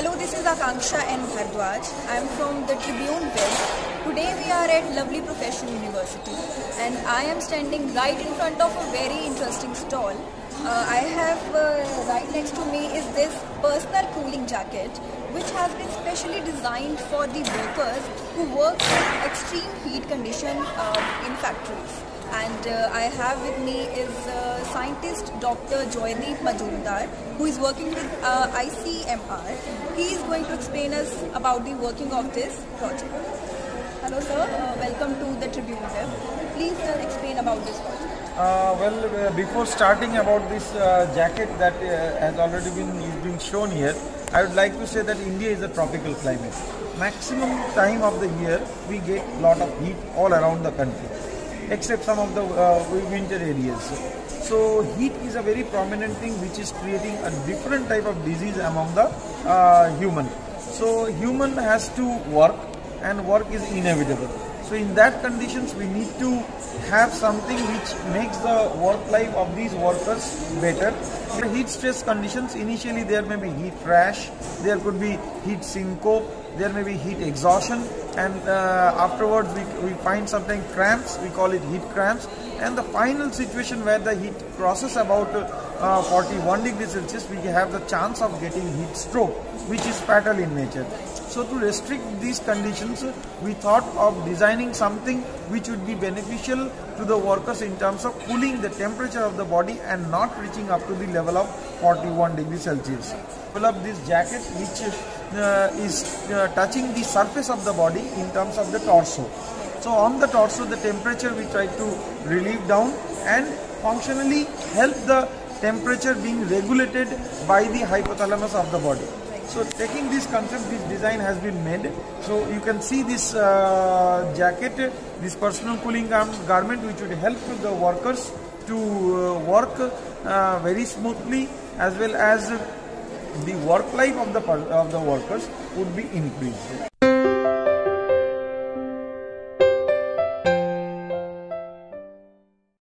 Hello, this is Akanksha N. Bhardwaj. I am from the Tribune Web. Today we are at Lovely Professional University and I am standing right in front of a very interesting stall. Uh, I have uh, right next to me is this personal cooling jacket which has been specially designed for the workers who work in extreme heat condition uh, in factories and uh, I have with me is uh, scientist Dr. Joydeep Majumdar who is working with uh, ICMR. He is going to explain us about the working of this project. Hello sir, uh, welcome to the Tribune Web. Please uh, explain about this project. Uh, well, uh, before starting about this jacket that has already been is being shown here, I would like to say that India is a tropical climate. Maximum time of the year, we get lot of heat all around the country except some of the uh, winter areas. So heat is a very prominent thing which is creating a different type of disease among the uh, human. So human has to work and work is inevitable. So in that conditions we need to have something which makes the work life of these workers better. In heat stress conditions initially there may be heat rash, there could be heat syncope, there may be heat exhaustion and uh, afterwards we, we find something cramps, we call it heat cramps and the final situation where the heat crosses about uh, 41 degrees Celsius we have the chance of getting heat stroke which is fatal in nature. So to restrict these conditions, we thought of designing something which would be beneficial to the workers in terms of cooling the temperature of the body and not reaching up to the level of 41 degrees Celsius. Develop this jacket which is uh, touching the surface of the body in terms of the torso. So on the torso, the temperature we try to relieve down and functionally help the temperature being regulated by the hypothalamus of the body. So taking this concept, this design has been made. So you can see this uh, jacket, this personal cooling garment which would help the workers to uh, work uh, very smoothly as well as the work life of the, of the workers would be increased.